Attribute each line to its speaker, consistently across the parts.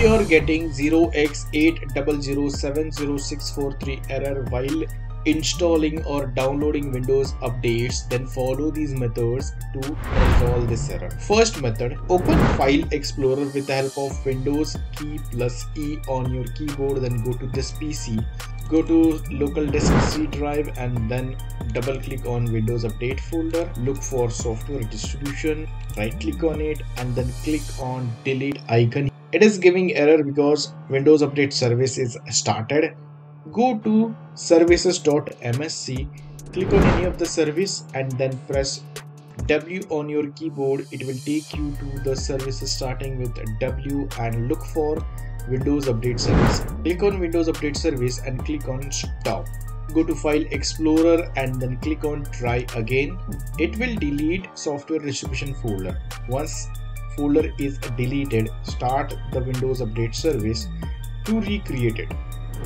Speaker 1: you are getting 0x80070643 error while installing or downloading Windows updates, then follow these methods to resolve this error. First method, open File Explorer with the help of Windows key plus E on your keyboard, then go to this PC. Go to local disk C drive and then double click on Windows Update folder. Look for software distribution, right click on it and then click on delete icon. It is giving error because Windows Update service is started. Go to services.msc click on any of the service and then press W on your keyboard. It will take you to the services starting with W and look for Windows Update Service. Click on Windows Update Service and click on stop. Go to file explorer and then click on try again. It will delete software distribution folder. Once folder is deleted start the Windows Update Service to recreate it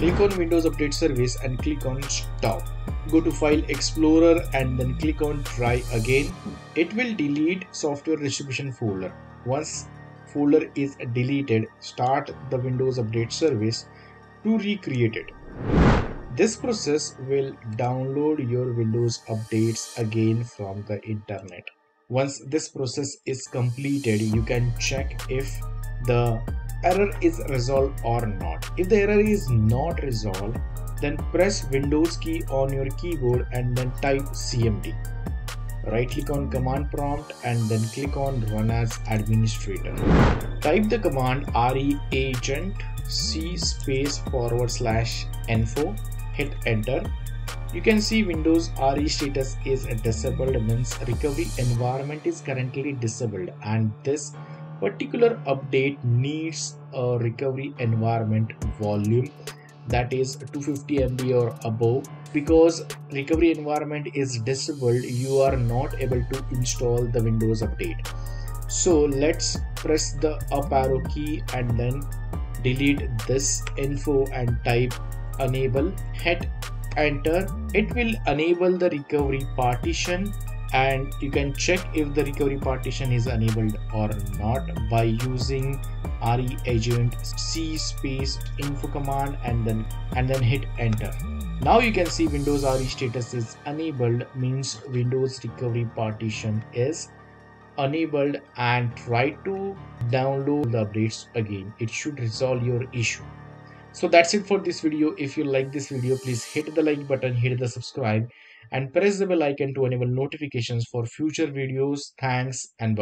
Speaker 1: Click on Windows Update Service and click on Stop. Go to File Explorer and then click on Try Again. It will delete software distribution folder. Once folder is deleted, start the Windows Update Service to recreate it. This process will download your Windows updates again from the internet. Once this process is completed, you can check if the error is resolved or not. If the error is not resolved, then press Windows key on your keyboard and then type CMD. Right click on command prompt and then click on run as administrator. Type the command re agent c space forward slash info hit enter you can see windows re status is disabled means recovery environment is currently disabled and this particular update needs a recovery environment volume that is 250 MB or above. Because recovery environment is disabled you are not able to install the windows update. So let's press the up arrow key and then delete this info and type enable hit enter it will enable the recovery partition. And you can check if the recovery partition is enabled or not by using re agent c space info command and then and then hit enter. Now you can see windows re status is enabled means windows recovery partition is enabled and try to download the updates again. It should resolve your issue so that's it for this video. If you like this video please hit the like button hit the subscribe and press the bell icon to enable notifications for future videos. Thanks and bye